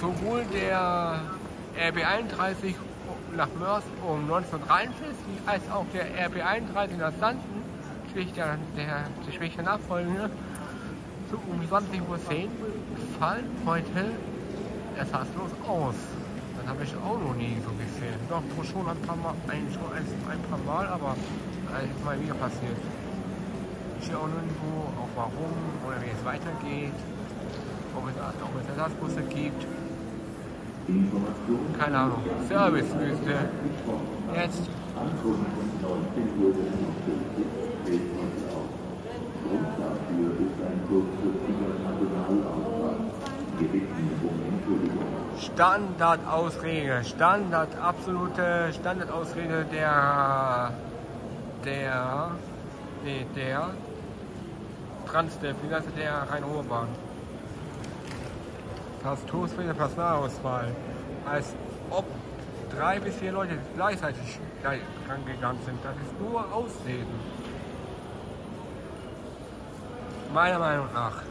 sowohl der RB31 nach Mörs um 1943 als auch der RB31 nach Sanden, sprich der, der, sprich der Nachfolgende, so um 20.10 Uhr fallen heute ersatzlos aus. Das habe ich auch noch nie so gesehen. Doch, schon ein paar Mal, ein, schon ein, ein paar Mal, aber ist mal wieder passiert. Ich sehe auch nirgendwo, auch warum oder wie es weitergeht, ob es, ob es Ersatzbusse gibt. Keine Ahnung. Servicewüste. Jetzt. Standardausrede, Standard, absolute Standardausrede der, der, nee, der Transdev, wie heißt der Rhein-Ruhr-Bahn? Pastorspflicht Personalauswahl. Als ob drei bis vier Leute gleichzeitig gegangen sind. Das ist nur Ausreden. Meiner Meinung nach.